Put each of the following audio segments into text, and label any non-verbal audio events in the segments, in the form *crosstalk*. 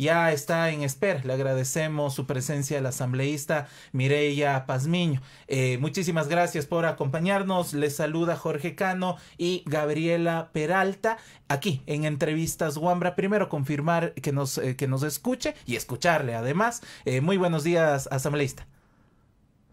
ya está en espera. Le agradecemos su presencia al asambleísta Mireya Pazmiño. Eh, muchísimas gracias por acompañarnos. Les saluda Jorge Cano y Gabriela Peralta aquí en Entrevistas Wambra. Primero confirmar que nos, eh, que nos escuche y escucharle además. Eh, muy buenos días, asambleísta.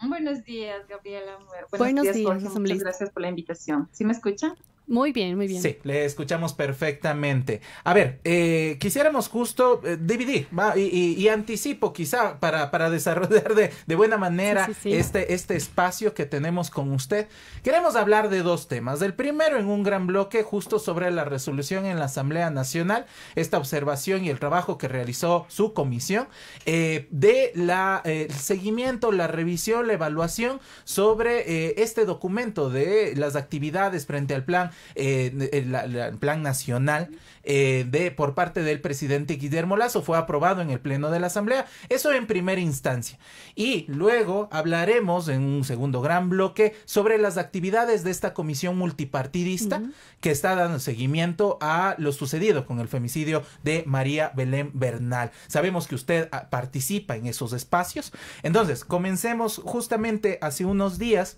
Buenos días, Gabriela. Buenos, días, Jorge. Muchas gracias por la invitación. ¿Sí me escuchan? Muy bien, muy bien. Sí, le escuchamos perfectamente. A ver, eh, quisiéramos justo eh, dividir Y, anticipo quizá para, para *laughs* desarrollar de, de buena manera Este, este espacio que tenemos con usted. Queremos hablar de dos temas. El primero en un gran bloque justo sobre la resolución en la Asamblea Nacional, esta observación y el trabajo que realizó su comisión eh, de la el seguimiento, la revisión, la evaluación sobre este documento de las actividades frente al plan eh, el, plan nacional eh, de por parte del presidente Guillermo Lazo fue aprobado en el pleno de la Asamblea. Eso en primera instancia. Y luego hablaremos en un segundo gran bloque sobre las actividades de esta comisión multipartidista que está dando seguimiento a lo sucedido con el femicidio de María Belén Bernal. Sabemos que usted ah, participa en esos espacios. Entonces, comencemos justamente hace unos días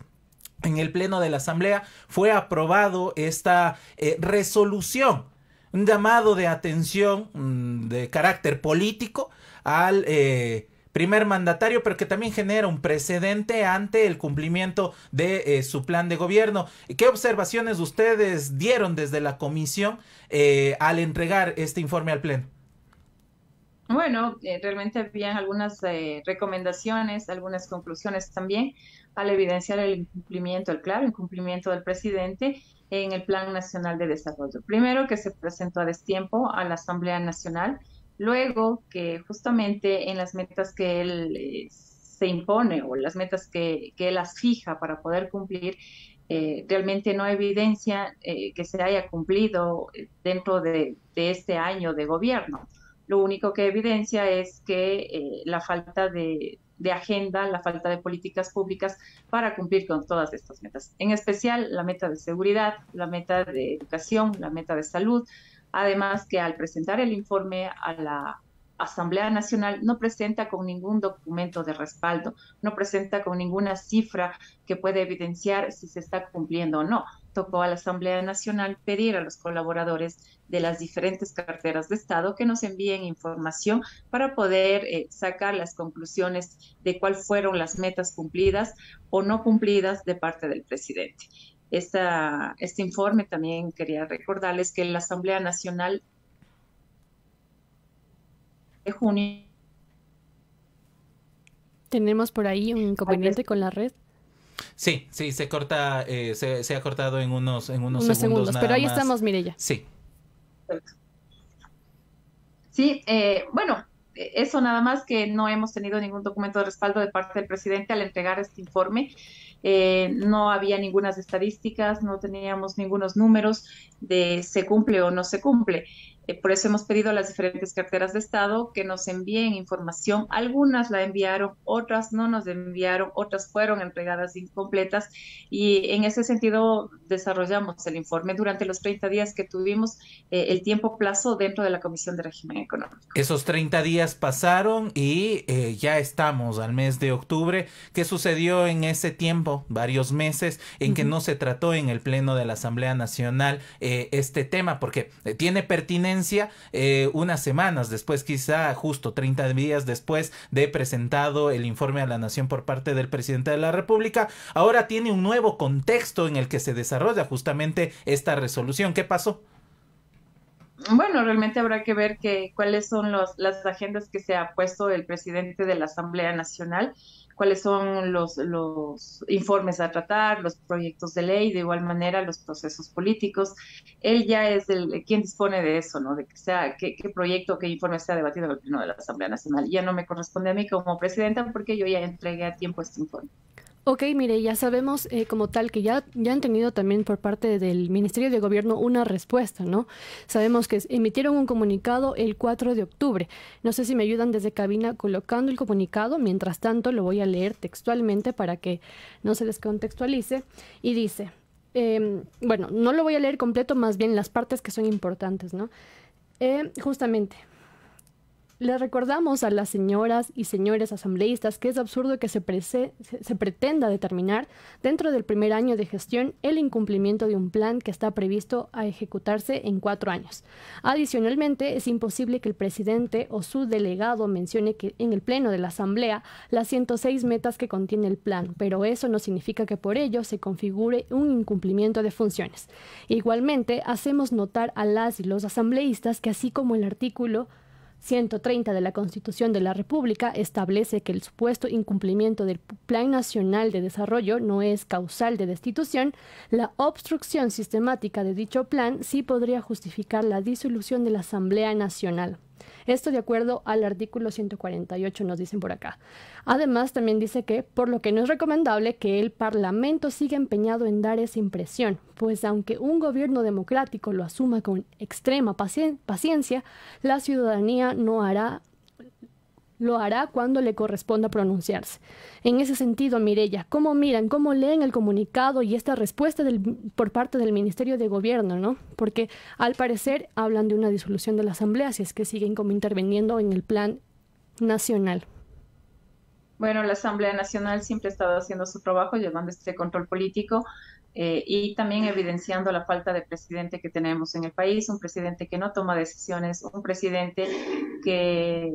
en el Pleno de la Asamblea fue aprobado esta eh, resolución, un llamado de atención mm, de carácter político al eh, primer mandatario, pero que también genera un precedente ante el cumplimiento de eh, su plan de gobierno. ¿Qué observaciones ustedes dieron desde la comisión al entregar este informe al Pleno? Bueno, realmente habían algunas recomendaciones, algunas conclusiones también al evidenciar el incumplimiento, el claro incumplimiento del presidente en el Plan Nacional de Desarrollo. Primero, que se presentó a destiempo a la Asamblea Nacional, luego que justamente en las metas que él eh, se impone o las metas que, que, él las fija para poder cumplir, eh, realmente no evidencia eh, que se haya cumplido dentro de, de, este año de gobierno. Lo único que evidencia es que la falta de, de agenda, la falta de políticas públicas para cumplir con todas estas metas. En especial la meta de seguridad, la meta de educación, la meta de salud. Además que al presentar el informe a la Asamblea Nacional no presenta con ningún documento de respaldo, no presenta con ninguna cifra que pueda evidenciar si se está cumpliendo o no. Tocó a la Asamblea Nacional pedir a los colaboradores de las diferentes carteras de Estado que nos envíen información para poder eh, sacar las conclusiones de cuáles fueron las metas cumplidas o no cumplidas de parte del presidente. Esta, este informe también quería recordarles que la Asamblea Nacional de junio. Tenemos por ahí un inconveniente con la red. Sí, sí, se corta, eh, se, ha cortado en unos, en unos, segundos. pero ahí estamos, Mirella. Sí. Sí, eh, bueno, eso nada más que no hemos tenido ningún documento de respaldo de parte del presidente al entregar este informe. Eh, no había ninguna estadísticas, no teníamos ningunos números de se cumple o no se cumple. Eh, por eso hemos pedido a las diferentes carteras de Estado que nos envíen información. Algunas la enviaron, otras no nos enviaron, otras fueron entregadas incompletas y en ese sentido desarrollamos el informe durante los 30 días que tuvimos eh, el tiempo plazo dentro de la Comisión de Régimen Económico. Esos 30 días pasaron y eh, ya estamos al mes de octubre. ¿Qué sucedió en ese tiempo, varios meses, en que no se trató en el Pleno de la Asamblea Nacional este tema? Porque tiene pertinencia eh, unas semanas después, quizá justo 30 días después de presentado el informe a la nación por parte del presidente de la República, ahora tiene un nuevo contexto en el que se desarrolla justamente esta resolución. ¿Qué pasó? Bueno, realmente habrá que ver que, cuáles son los, las agendas que se ha puesto el presidente de la Asamblea Nacional cuáles son los, los informes a tratar, los proyectos de ley, de igual manera los procesos políticos. Él ya es el quien dispone de eso, ¿no? De que sea qué, qué proyecto, qué informe sea debatido en el Pleno de la Asamblea Nacional. Ya no me corresponde a mí como presidenta porque yo ya entregué a tiempo este informe. Ok, mire, ya sabemos eh, como tal que ya, ya han tenido también por parte del Ministerio de Gobierno una respuesta, ¿no? Sabemos que emitieron un comunicado el 4 de octubre. No sé si me ayudan desde cabina colocando el comunicado. Mientras tanto, lo voy a leer textualmente para que no se descontextualice. Y dice, em, bueno, no lo voy a leer completo, más bien las partes que son importantes, ¿no? Eh, justamente, Le recordamos a las señoras y señores asambleístas que es absurdo que se, se, pretenda determinar dentro del primer año de gestión el incumplimiento de un plan que está previsto a ejecutarse en cuatro años. Adicionalmente, es imposible que el presidente o su delegado mencione en el pleno de la Asamblea las 106 metas que contiene el plan, pero eso no significa que por ello se configure un incumplimiento de funciones. Igualmente, hacemos notar a las y los asambleístas que así como el artículo 130 de la Constitución de la República establece que el supuesto incumplimiento del Plan Nacional de Desarrollo no es causal de destitución, la obstrucción sistemática de dicho plan sí podría justificar la disolución de la Asamblea Nacional. Esto de acuerdo al artículo 148 nos dicen por acá. Además, también dice que, por lo que no es recomendable que el Parlamento siga empeñado en dar esa impresión, pues aunque un gobierno democrático lo asuma con extrema paciencia, la ciudadanía no hará lo hará cuando le corresponda pronunciarse. En ese sentido, Mirella, ¿cómo miran, cómo leen el comunicado y esta respuesta del, por parte del Ministerio de Gobierno, no? Porque al parecer hablan de una disolución de la Asamblea, si es que siguen como interviniendo en el plan nacional. Bueno, la Asamblea Nacional siempre ha estado haciendo su trabajo, llevando este control político eh, y también evidenciando la falta de presidente que tenemos en el país, un presidente que no toma decisiones, un presidente que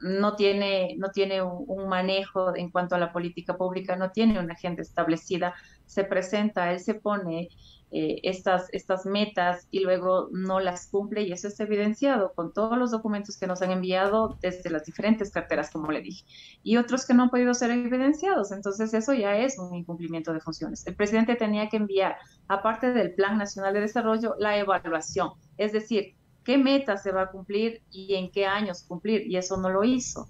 no tiene, no tiene un, manejo en cuanto a la política pública, no tiene una agenda establecida, se presenta, él se pone eh, estas, estas metas y luego no las cumple y eso está evidenciado con todos los documentos que nos han enviado desde las diferentes carteras, como le dije, y otros que no han podido ser evidenciados. Entonces eso ya es un incumplimiento de funciones. El presidente tenía que enviar, aparte del Plan Nacional de Desarrollo, la evaluación, es decir, qué meta se va a cumplir y en qué años cumplir, y eso no lo hizo.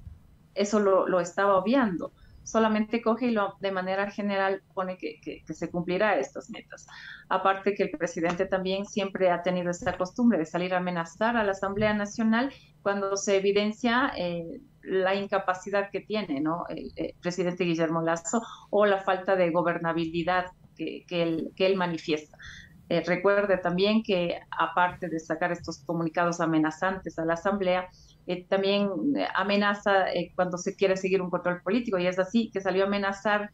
Eso lo, estaba obviando. Solamente coge y lo, de manera general pone que, se cumplirá estas metas. Aparte que el presidente también siempre ha tenido esta costumbre de salir a amenazar a la Asamblea Nacional cuando se evidencia eh, la incapacidad que tiene ¿no? el, presidente Guillermo Lazo o la falta de gobernabilidad que, que él manifiesta. Eh, recuerde también que aparte de sacar estos comunicados amenazantes a la Asamblea, eh, también eh, amenaza cuando se quiere seguir un control político y es así que salió a amenazar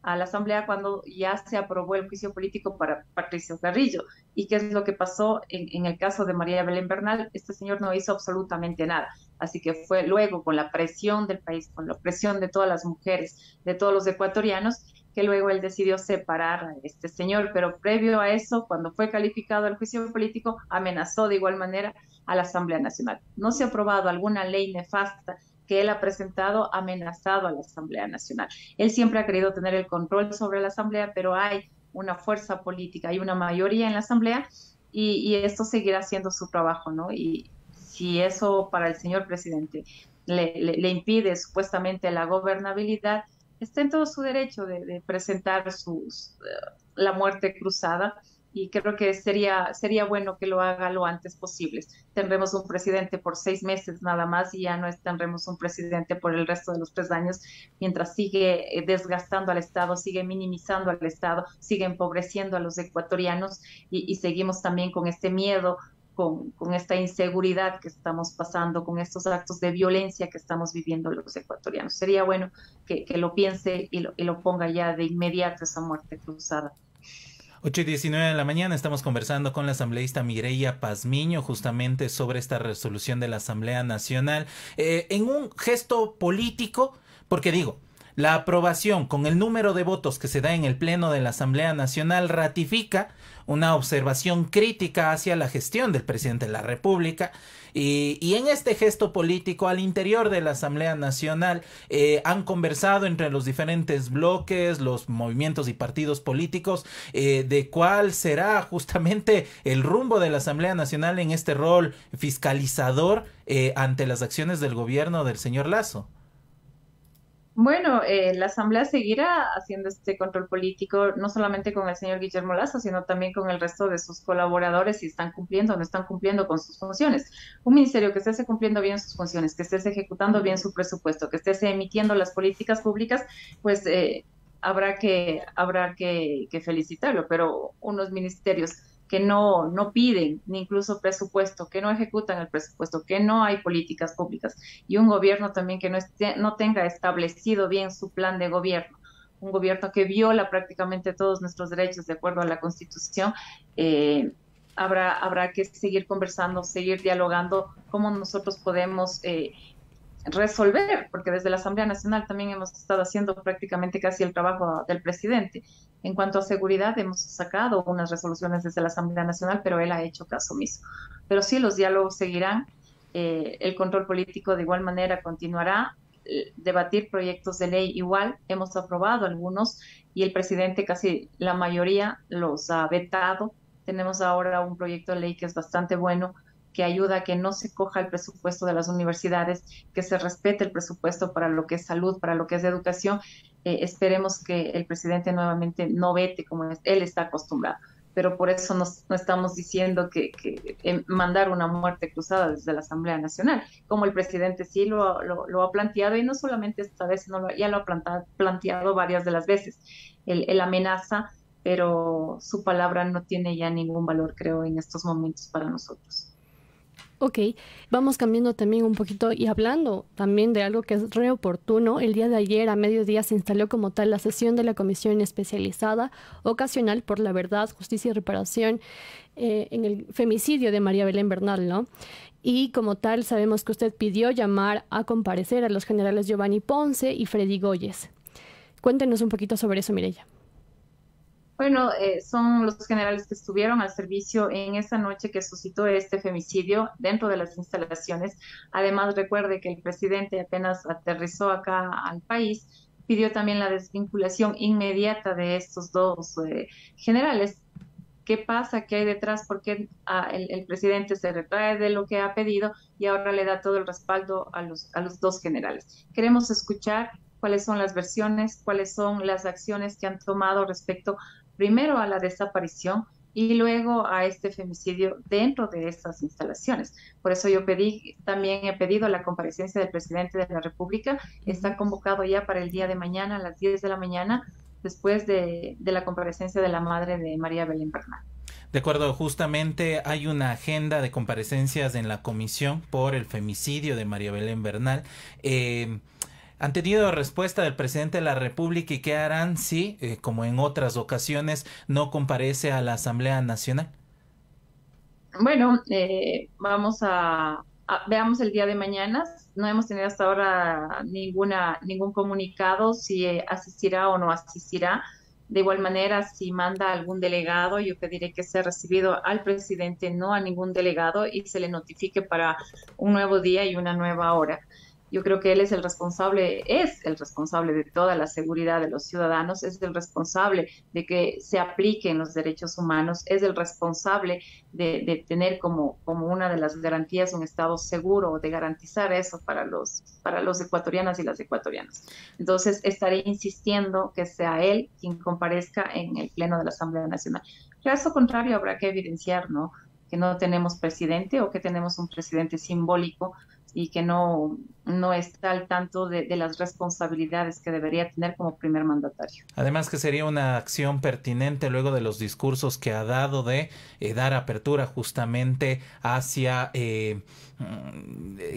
a la Asamblea cuando ya se aprobó el juicio político para Patricio Carrillo. ¿Y qué es lo que pasó en, en, el caso de María Belén Bernal? Este señor no hizo absolutamente nada. Así que fue luego con la presión del país, con la presión de todas las mujeres, de todos los ecuatorianos, que luego él decidió separar a este señor, pero previo a eso, cuando fue calificado el juicio político, amenazó de igual manera a la Asamblea Nacional. No se ha aprobado alguna ley nefasta que él ha presentado amenazado a la Asamblea Nacional. Él siempre ha querido tener el control sobre la Asamblea, pero hay una fuerza política, hay una mayoría en la Asamblea y, esto seguirá siendo su trabajo, ¿no? Y si eso para el señor presidente le impide supuestamente la gobernabilidad, está en todo su derecho de, presentar sus, eh, la muerte cruzada y creo que sería, sería bueno que lo haga lo antes posible. Tendremos un presidente por seis meses nada más y ya no tendremos un presidente por el resto de los tres años, mientras sigue eh, desgastando al Estado, sigue minimizando al Estado, sigue empobreciendo a los ecuatorianos y seguimos también con este miedo con, esta inseguridad que estamos pasando, con estos actos de violencia que estamos viviendo los ecuatorianos. Sería bueno que, lo piense y lo, ponga ya de inmediato esa muerte cruzada. 8 y 19 de la mañana estamos conversando con la asambleísta Mireia Pazmiño justamente sobre esta resolución de la Asamblea Nacional eh, en un gesto político, porque digo, la aprobación con el número de votos que se da en el Pleno de la Asamblea Nacional ratifica una observación crítica hacia la gestión del presidente de la República. Y, en este gesto político al interior de la Asamblea Nacional eh, han conversado entre los diferentes bloques, los movimientos y partidos políticos eh, de cuál será justamente el rumbo de la Asamblea Nacional en este rol fiscalizador eh, ante las acciones del gobierno del señor Lazo. Bueno, eh, la Asamblea seguirá haciendo este control político, no solamente con el señor Guillermo Lazo, sino también con el resto de sus colaboradores, si están cumpliendo o no están cumpliendo con sus funciones. Un ministerio que esté cumpliendo bien sus funciones, que esté ejecutando bien su presupuesto, que esté emitiendo las políticas públicas, pues eh, habrá que habrá que, felicitarlo. Pero unos ministerios que no, no piden ni incluso presupuesto, que no ejecutan el presupuesto, que no hay políticas públicas y un gobierno también que no, esté, no tenga establecido bien su plan de gobierno, un gobierno que viola prácticamente todos nuestros derechos de acuerdo a la Constitución, eh, habrá, habrá que seguir conversando, seguir dialogando cómo nosotros podemos eh, resolver, porque desde la Asamblea Nacional también hemos estado haciendo prácticamente casi el trabajo del presidente. En cuanto a seguridad, hemos sacado unas resoluciones desde la Asamblea Nacional, pero él ha hecho caso omiso. Pero sí, los diálogos seguirán, eh, el control político de igual manera continuará, eh, debatir proyectos de ley igual, hemos aprobado algunos y el presidente casi la mayoría los ha vetado. Tenemos ahora un proyecto de ley que es bastante bueno, que ayuda a que no se coja el presupuesto de las universidades, que se respete el presupuesto para lo que es salud, para lo que es educación. Eh, esperemos que el presidente nuevamente no vete como él está acostumbrado. Pero por eso no estamos diciendo que, que mandar una muerte cruzada desde la Asamblea Nacional, como el presidente sí lo, lo, ha planteado, y no solamente esta vez, sino ya lo ha planteado, varias de las veces. El, el amenaza pero su palabra no tiene ya ningún valor, creo, en estos momentos para nosotros. Ok, vamos cambiando también un poquito y hablando también de algo que es reoportuno. El día de ayer a mediodía se instaló como tal la sesión de la Comisión Especializada Ocasional por la Verdad, Justicia y Reparación eh, en el femicidio de María Belén Bernal, ¿no? Y como tal sabemos que usted pidió llamar a comparecer a los generales Giovanni Ponce y Freddy Goyes. Cuéntenos un poquito sobre eso, Mireya. Bueno, eh, son los generales que estuvieron al servicio en esa noche que suscitó este femicidio dentro de las instalaciones. Además, recuerde que el presidente apenas aterrizó acá al país, pidió también la desvinculación inmediata de estos dos eh, generales. ¿Qué pasa? ¿Qué hay detrás? ¿Por qué ah, el, presidente se retrae de lo que ha pedido y ahora le da todo el respaldo a los, a los dos generales? Queremos escuchar cuáles son las versiones, cuáles son las acciones que han tomado respecto primero a la desaparición y luego a este femicidio dentro de estas instalaciones. Por eso yo pedí, también he pedido la comparecencia del presidente de la República. Está convocado ya para el día de mañana a las 10 de la mañana, después de, de la comparecencia de la madre de María Belén Bernal. De acuerdo, justamente hay una agenda de comparecencias en la comisión por el femicidio de María Belén Bernal. Eh, ¿Han tenido respuesta del presidente de la República y qué harán si, eh, como en otras ocasiones, no comparece a la Asamblea Nacional? Bueno, eh, vamos a, veamos el día de mañana. No hemos tenido hasta ahora ninguna ningún comunicado si asistirá o no asistirá. De igual manera, si manda algún delegado, yo pediré que sea recibido al presidente, no a ningún delegado, y se le notifique para un nuevo día y una nueva hora. Yo creo que él es el responsable, es el responsable de toda la seguridad de los ciudadanos, es el responsable de que se apliquen los derechos humanos, es el responsable de, tener como, como una de las garantías un Estado seguro, de garantizar eso para los, para los ecuatorianas y las ecuatorianas. Entonces, estaré insistiendo que sea él quien comparezca en el Pleno de la Asamblea Nacional. Caso contrario, habrá que evidenciar, ¿no? que no tenemos presidente o que tenemos un presidente simbólico y que no, no está al tanto de, las responsabilidades que debería tener como primer mandatario. Además que sería una acción pertinente luego de los discursos que ha dado de eh, dar apertura justamente hacia eh,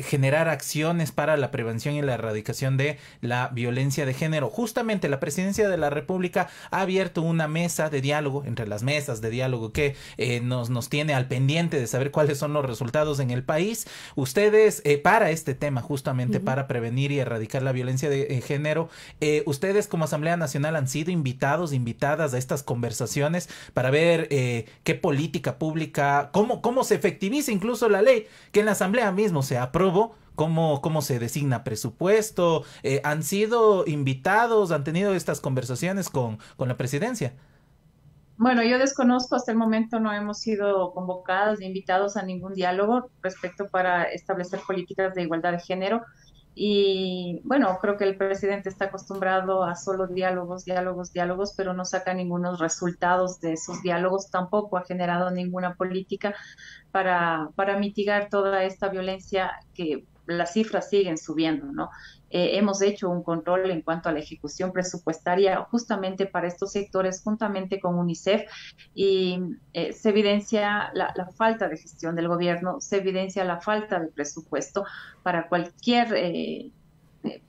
generar acciones para la prevención y la erradicación de la violencia de género. Justamente la presidencia de la República ha abierto una mesa de diálogo, entre las mesas de diálogo que eh, nos, nos tiene al pendiente de saber cuáles son los resultados en el país. Ustedes, para este tema, justamente para prevenir y erradicar la violencia de eh, género, eh, ustedes como Asamblea Nacional han sido invitados, invitadas a estas conversaciones para ver eh, qué política pública, cómo, cómo se efectiviza incluso la ley que en la Asamblea mismo se aprobó cómo, cómo se designa presupuesto. ¿Han sido invitados, han tenido estas conversaciones con, con la presidencia? Bueno, yo desconozco, hasta el momento no hemos sido convocadas ni invitados a ningún diálogo respecto para establecer políticas de igualdad de género. Y bueno, creo que el presidente está acostumbrado a solo diálogos, diálogos, diálogos, pero no saca ningunos resultados de esos diálogos. Tampoco ha generado ninguna política para, para mitigar toda esta violencia que las cifras siguen subiendo, ¿no? Eh, hemos hecho un control en cuanto a la ejecución presupuestaria justamente para estos sectores, juntamente con UNICEF, y eh, se evidencia la, falta de gestión del gobierno, se evidencia la falta de presupuesto para cualquier eh,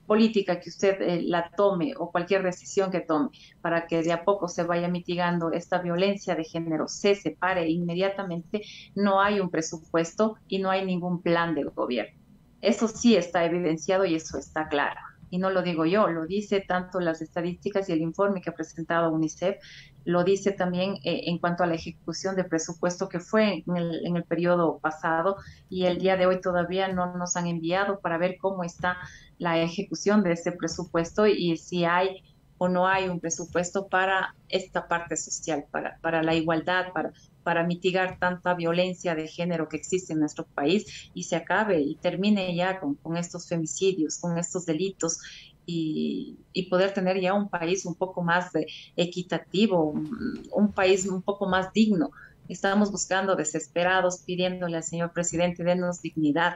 política que usted la tome o cualquier decisión que tome para que de a poco se vaya mitigando esta violencia de género, se separe inmediatamente, no hay un presupuesto y no hay ningún plan del gobierno. Eso sí está evidenciado y eso está claro. Y no lo digo yo, lo dice tanto las estadísticas y el informe que ha presentado UNICEF, lo dice también eh, en cuanto a la ejecución de presupuesto que fue en el, en el periodo pasado y el día de hoy todavía no nos han enviado para ver cómo está la ejecución de ese presupuesto y si hay o no hay un presupuesto para esta parte social, para, para la igualdad, para, para mitigar tanta violencia de género que existe en nuestro país y se acabe y termine ya con, estos femicidios, con estos delitos y, poder tener ya un país un poco más equitativo, un, país un poco más digno. Estamos buscando desesperados, pidiéndole al señor presidente, denos dignidad.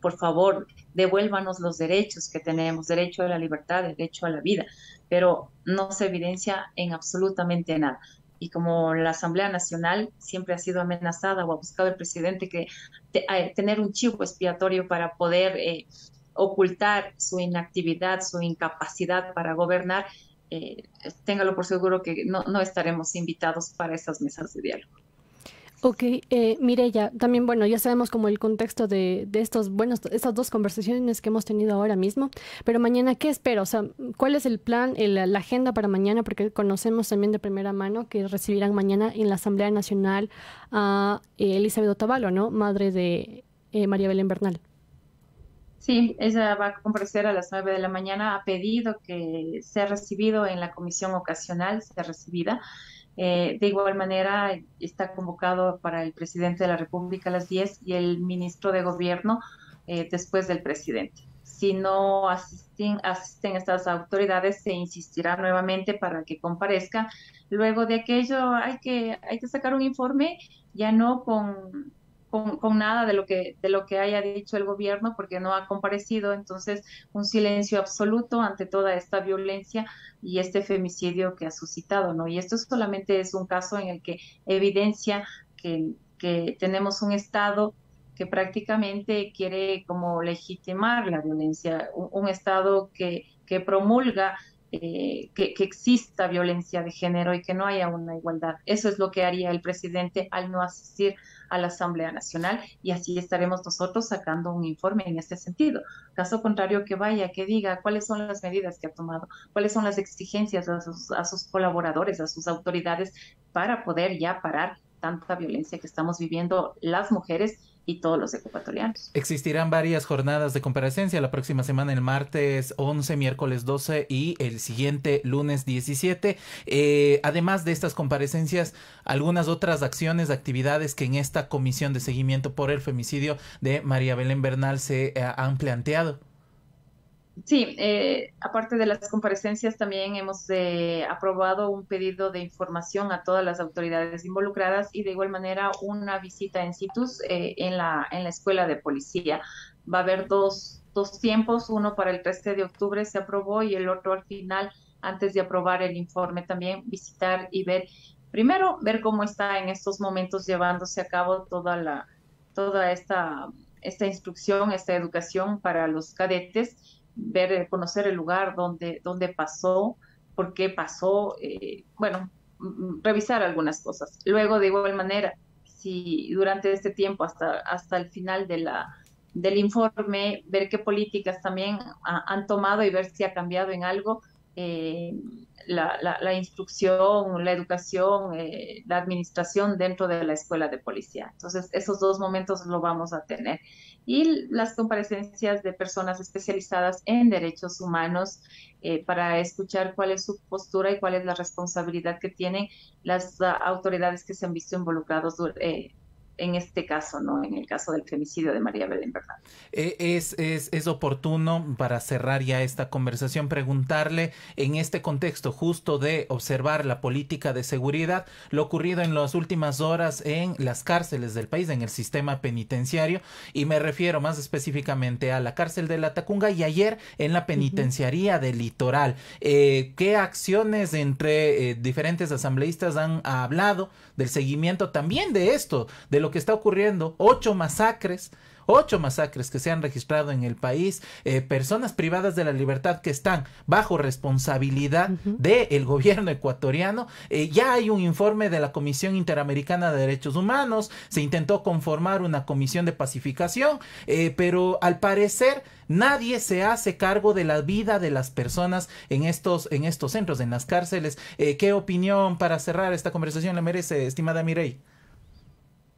Por favor, devuélvanos los derechos que tenemos, derecho a la libertad, derecho a la vida, pero no se evidencia en absolutamente nada y como la Asamblea Nacional siempre ha sido amenazada o ha buscado el presidente que eh, tener un chivo expiatorio para poder eh, ocultar su inactividad, su incapacidad para gobernar, eh, téngalo por seguro que no, no estaremos invitados para esas mesas de diálogo. Ok, eh, Mireya, también bueno, ya sabemos como el contexto de, de estos, bueno, estas dos conversaciones que hemos tenido ahora mismo, pero mañana, ¿qué espero? O sea, ¿cuál es el plan, la agenda para mañana? Porque conocemos también de primera mano que recibirán mañana en la Asamblea Nacional a eh, Elizabeth Otavalo, ¿no? Madre de eh, María Belén Bernal. Sí, ella va a comparecer a las nueve de la mañana. Ha pedido que sea recibido en la comisión ocasional, sea recibida. Eh, de igual manera, está convocado para el presidente de la República a las 10 y el ministro de Gobierno eh, después del presidente. Si no asisten, asisten estas autoridades, se insistirá nuevamente para que comparezca. Luego de aquello, hay que, hay que sacar un informe, ya no con con, nada de lo que de lo que haya dicho el gobierno porque no ha comparecido. Entonces un silencio absoluto ante toda esta violencia y este femicidio que ha suscitado no y esto solamente es un caso en el que evidencia que, que tenemos un estado que prácticamente quiere como legitimar la violencia un, estado que que promulga eh, que, que, exista violencia de género y que no haya una igualdad. Eso es lo que haría el presidente al no asistir a la Asamblea Nacional y así estaremos nosotros sacando un informe en este sentido. Caso contrario, que vaya, que diga cuáles son las medidas que ha tomado, cuáles son las exigencias a sus, a sus colaboradores, a sus autoridades para poder ya parar tanta violencia que estamos viviendo las mujeres y todos los ecuatorianos. Existirán varias jornadas de comparecencia la próxima semana, el martes 11, miércoles 12 y el siguiente lunes 17. Eh, además de estas comparecencias, algunas otras acciones, actividades que en esta comisión de seguimiento por el femicidio de María Belén Bernal se eh, han planteado. Sí, eh, aparte de las comparecencias, también hemos eh, aprobado un pedido de información a todas las autoridades involucradas y de igual manera una visita en situs eh, en, la, en la escuela de policía. Va a haber dos, dos tiempos, uno para el 13 de octubre se aprobó y el otro al final, antes de aprobar el informe, también visitar y ver, primero ver cómo está en estos momentos llevándose a cabo toda la toda esta, esta instrucción, esta educación para los cadetes ver, eh, conocer el lugar donde, donde pasó, por qué pasó, eh, bueno, revisar algunas cosas. Luego, de igual manera, si durante este tiempo, hasta, hasta el final de la, del informe, ver qué políticas también han tomado y ver si ha cambiado en algo eh, la, la, instrucción, la educación, la administración dentro de la escuela de policía. Entonces, esos dos momentos lo vamos a tener y las comparecencias de personas especializadas en derechos humanos eh, para escuchar cuál es su postura y cuál es la responsabilidad que tienen las uh, autoridades que se han visto involucrados eh, en este caso, ¿no? En el caso del femicidio de María Belén ¿verdad? Eh, es, es, es, oportuno para cerrar ya esta conversación preguntarle en este contexto justo de observar la política de seguridad, lo ocurrido en las últimas horas en las cárceles del país, en el sistema penitenciario, y me refiero más específicamente a la cárcel de la Tacunga y ayer en la penitenciaría del litoral. Eh, ¿Qué acciones entre eh, diferentes asambleístas han hablado del seguimiento también de esto, de lo que está ocurriendo? Ocho masacres ocho masacres que se han registrado en el país, eh, personas privadas de la libertad que están bajo responsabilidad del gobierno ecuatoriano. Eh, ya hay un informe de la Comisión Interamericana de Derechos Humanos, se intentó conformar una comisión de pacificación, eh, pero al parecer nadie se hace cargo de la vida de las personas en estos, en estos centros, en las cárceles. ¿Qué opinión para cerrar esta conversación le merece, estimada Mirey?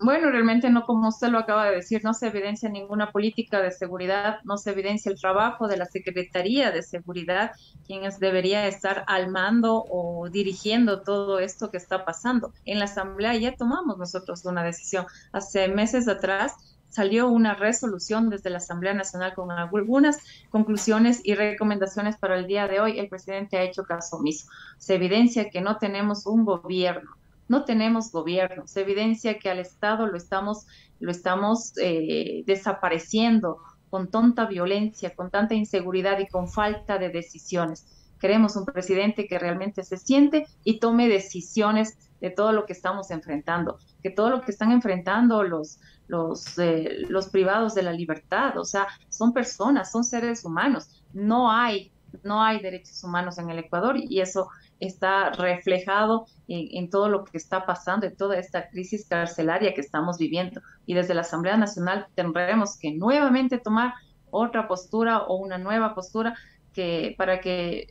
Bueno, realmente no, como usted lo acaba de decir, no se evidencia ninguna política de seguridad, no se evidencia el trabajo de la Secretaría de Seguridad, quien debería estar al mando o dirigiendo todo esto que está pasando. En la Asamblea ya tomamos nosotros una decisión. Hace meses atrás salió una resolución desde la Asamblea Nacional con algunas conclusiones y recomendaciones para el día de hoy. El presidente ha hecho caso omiso. Se evidencia que no tenemos un gobierno no tenemos gobierno. Se evidencia que al Estado lo estamos, lo estamos eh, desapareciendo con tanta violencia, con tanta inseguridad y con falta de decisiones. Queremos un presidente que realmente se siente y tome decisiones de todo lo que estamos enfrentando, que todo lo que están enfrentando los, los, eh, los privados de la libertad, o sea, son personas, son seres humanos. No hay, no hay derechos humanos en el Ecuador y eso está reflejado en, todo lo que está pasando, en toda esta crisis carcelaria que estamos viviendo. Y desde la Asamblea Nacional tendremos que nuevamente tomar otra postura o una nueva postura que para que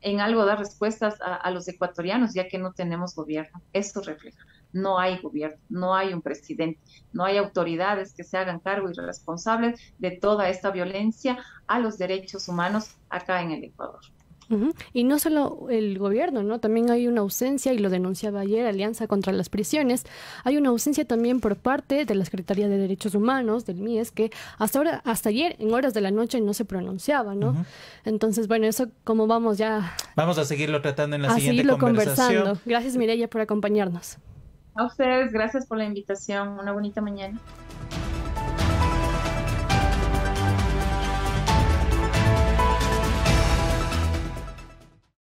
en algo dar respuestas a, los ecuatorianos, ya que no tenemos gobierno. Eso refleja. No hay gobierno, no hay un presidente, no hay autoridades que se hagan cargo y responsables de toda esta violencia a los derechos humanos acá en el Ecuador. Y no solo el gobierno, ¿no? También hay una ausencia, y lo denunciaba ayer Alianza contra las Prisiones, hay una ausencia también por parte de la Secretaría de Derechos Humanos, del MIES, que hasta ahora, hasta ayer, en horas de la noche, no se pronunciaba, ¿no? Entonces, bueno, eso como vamos ya... Vamos a seguirlo tratando en la siguiente seguirlo conversando. Gracias, Mireya, por acompañarnos. A ustedes, gracias por la invitación. Una bonita mañana.